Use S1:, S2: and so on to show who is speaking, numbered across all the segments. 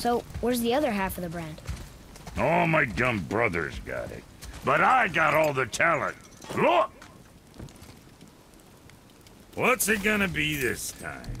S1: So, where's the other half of the brand?
S2: All my dumb brothers got it. But I got all the talent. Look! What's it gonna be this time?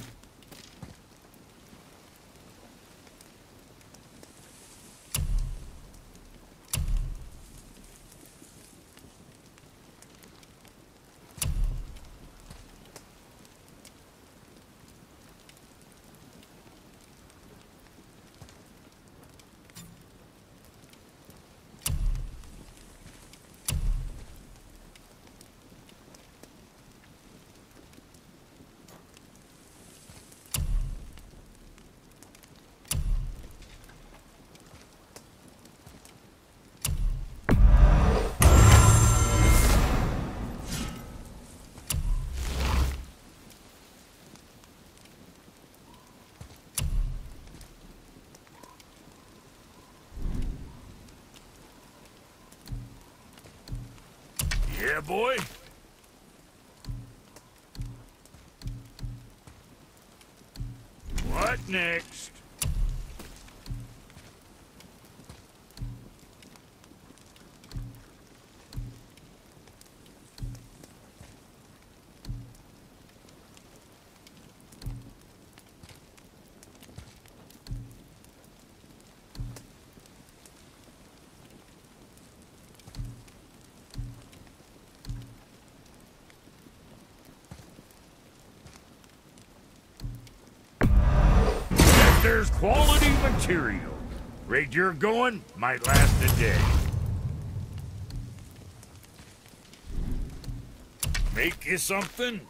S2: Yeah, boy? What next? There's quality material, rate you're going might last a day. Make you something?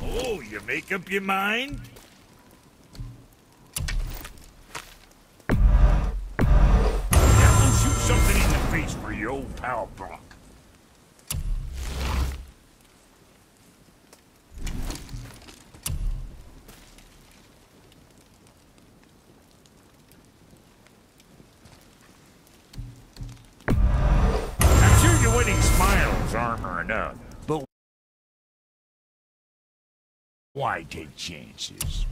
S2: Oh, you make up your mind? Now we'll shoot something in the face for your old pal Brok. Armor enough, but why take chances?